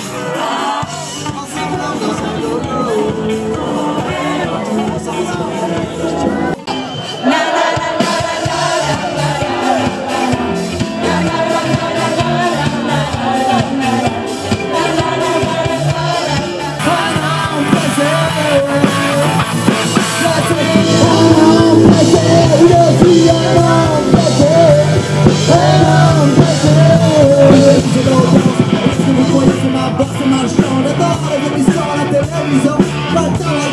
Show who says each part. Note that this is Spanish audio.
Speaker 1: Thank you. visão pra